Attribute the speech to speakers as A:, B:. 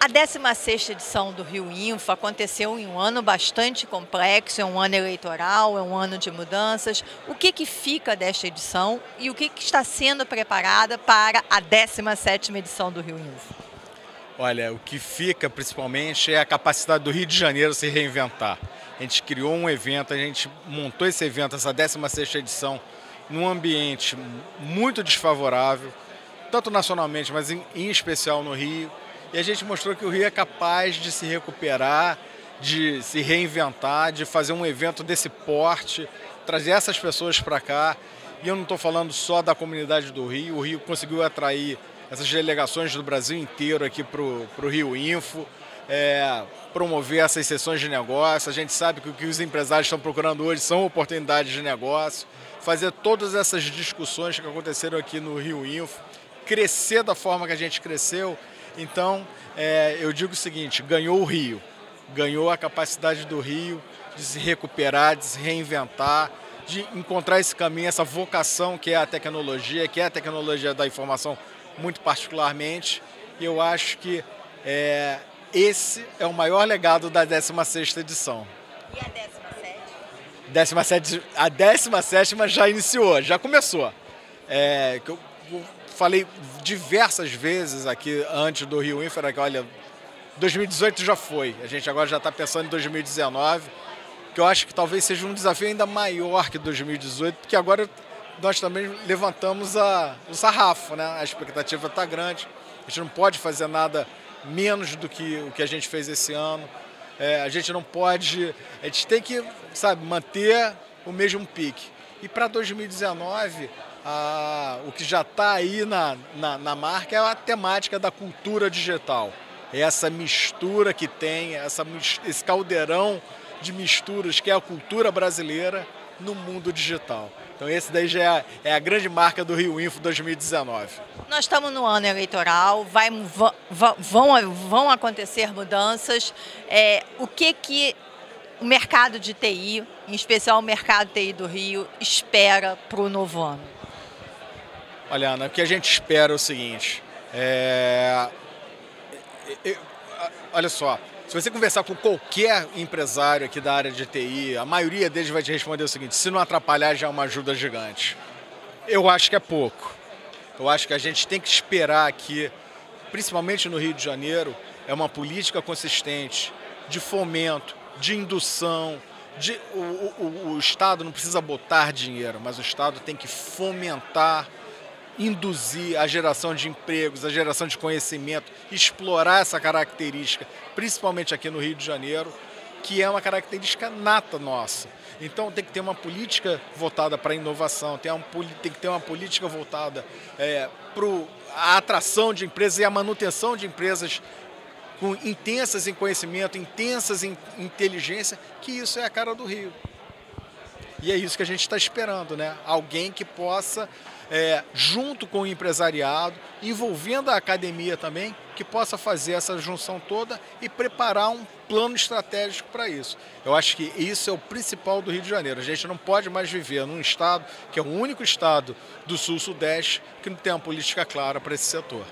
A: A 16ª edição do Rio Info aconteceu em um ano bastante complexo, é um ano eleitoral, é um ano de mudanças. O que, que fica desta edição e o que, que está sendo preparada para a 17ª edição do Rio Info?
B: Olha, o que fica principalmente é a capacidade do Rio de Janeiro se reinventar. A gente criou um evento, a gente montou esse evento, essa 16ª edição, num ambiente muito desfavorável, tanto nacionalmente, mas em, em especial no Rio e a gente mostrou que o Rio é capaz de se recuperar, de se reinventar, de fazer um evento desse porte, trazer essas pessoas para cá. E eu não estou falando só da comunidade do Rio, o Rio conseguiu atrair essas delegações do Brasil inteiro aqui para o Rio Info, é, promover essas sessões de negócio. A gente sabe que o que os empresários estão procurando hoje são oportunidades de negócio, fazer todas essas discussões que aconteceram aqui no Rio Info, crescer da forma que a gente cresceu então, é, eu digo o seguinte: ganhou o Rio, ganhou a capacidade do Rio de se recuperar, de se reinventar, de encontrar esse caminho, essa vocação que é a tecnologia, que é a tecnologia da informação, muito particularmente. E eu acho que é, esse é o maior legado da 16 edição.
A: E a 17?
B: 17 a 17 já iniciou, já começou. É, eu falei diversas vezes aqui antes do Rio Infra que, olha, 2018 já foi, a gente agora já está pensando em 2019, que eu acho que talvez seja um desafio ainda maior que 2018, porque agora nós também levantamos a, o sarrafo, né? a expectativa está grande, a gente não pode fazer nada menos do que o que a gente fez esse ano, é, a gente não pode, a gente tem que, sabe, manter o mesmo pique. E para 2019, a, o que já está aí na, na, na, marca é a temática da cultura digital. Essa mistura que tem, essa, esse caldeirão de misturas que é a cultura brasileira no mundo digital. Então esse daí já é, é a grande marca do Rio Info 2019.
A: Nós estamos no ano eleitoral, vai, vão, vão acontecer mudanças. É, o que que o mercado de TI, em especial o mercado de TI do Rio, espera para o novo ano?
B: Olha, Ana, o que a gente espera é o seguinte. É... Olha só, se você conversar com qualquer empresário aqui da área de TI, a maioria deles vai te responder o seguinte: se não atrapalhar, já é uma ajuda gigante. Eu acho que é pouco. Eu acho que a gente tem que esperar aqui, principalmente no Rio de Janeiro, é uma política consistente de fomento, de indução. De, o, o, o Estado não precisa botar dinheiro, mas o Estado tem que fomentar induzir a geração de empregos, a geração de conhecimento, explorar essa característica, principalmente aqui no Rio de Janeiro, que é uma característica nata nossa. Então tem que ter uma política voltada para a inovação, tem, tem, que ter uma política voltada é, para a atração de empresas e a manutenção de empresas com intensas em conhecimento, intensas em inteligência, que isso é a cara do Rio. E é isso que a gente está esperando, né? Alguém que possa, é, junto com o empresariado, envolvendo a academia também, que possa fazer essa junção toda e preparar um plano estratégico para isso. Eu acho que isso é o principal do Rio de Janeiro. A gente não pode mais viver num estado que é o único estado do sul-sudeste que não tem uma política clara para esse setor.